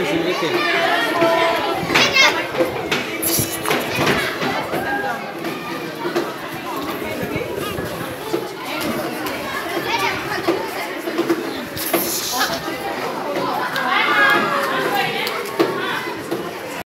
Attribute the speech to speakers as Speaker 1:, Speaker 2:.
Speaker 1: Esse aqui.